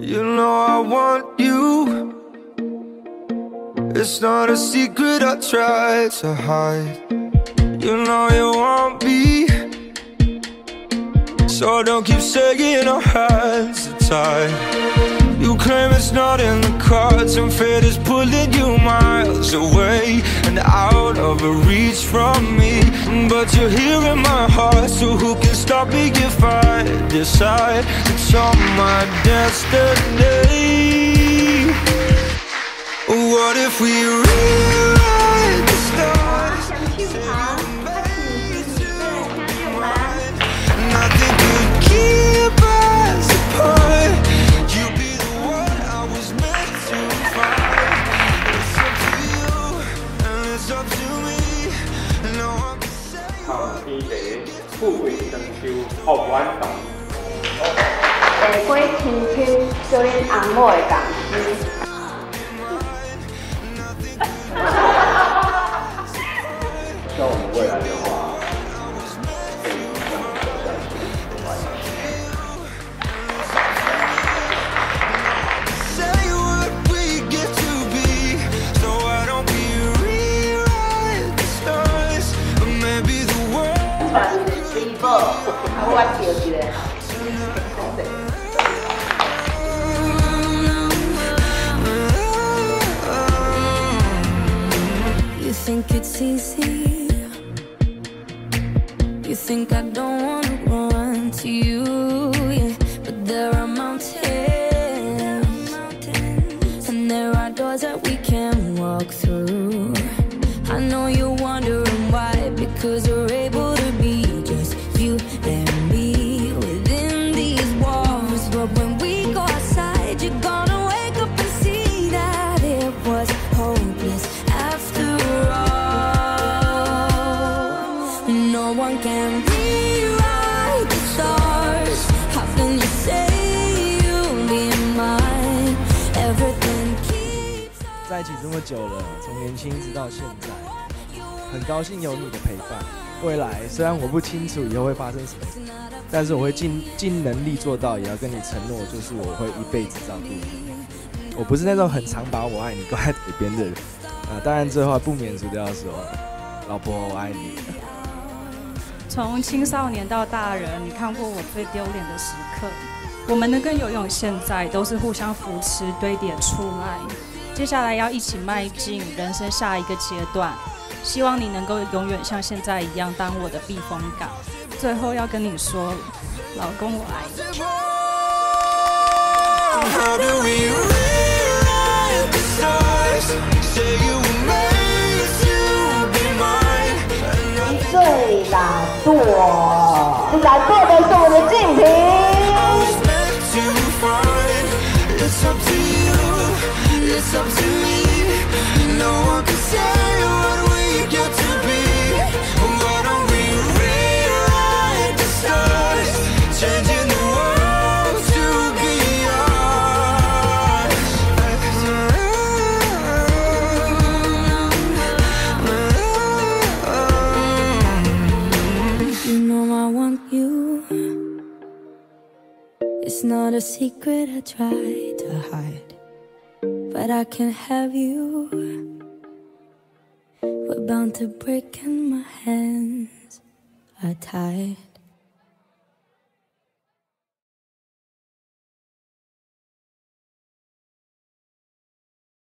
You know I want you. It's not a secret I try to hide. You know you want me. So don't keep saying our hands are tied. You claim it's not in the cards And fate is pulling you miles away And out of reach from me. But you're here in my heart So who can stop me if I decide? It's on my destiny. What if we thank。做恁阿嬷的感激。You think it's easy? You think I don't want to run to you? Yeah. But there are mountains, and there are doors that we can walk through. I know you're wondering why, because you're. 在一起这么久了，从年轻一直到现在，很高兴有你的陪伴。未来虽然我不清楚以后会发生什么，但是我会尽尽能力做到，也要跟你承诺，就是我会一辈子照顾你。我不是那种很常把我爱你挂在嘴边的人啊，当然这话不免俗的要说，老婆我爱你。从青少年到大人，你看过我最丢脸的时刻。我们能跟游泳现在都是互相扶持、堆叠出来。接下来要一起迈进人生下一个阶段，希望你能够永远像现在一样当我的避风港。最后要跟你说，老公我爱你。How do we rewrite the stars? Say you were made to be mine 最懒惰，最懒惰的是我的静平。Up to me. No one can say what we get to be. Why don't we rewrite the stars? Changing the world to be ours. You know I want you. It's not a secret I try to hide, but I can't have you. We're bound to break and my hands are tied.